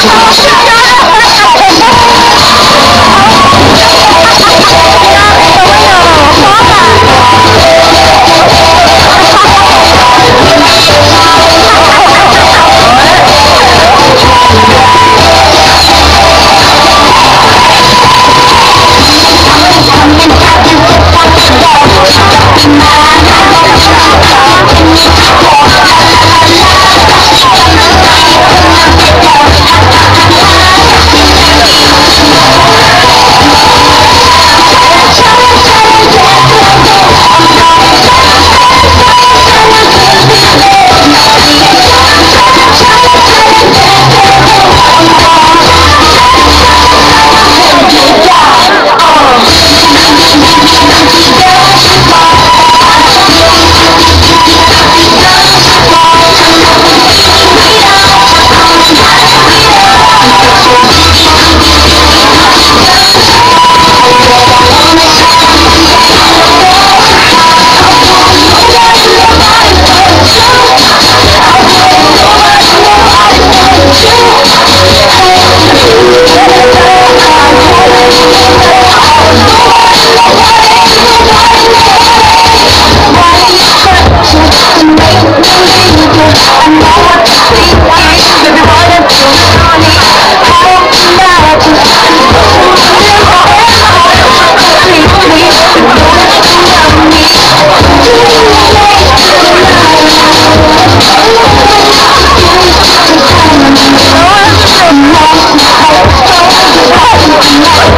Oh, shit, up! Oh,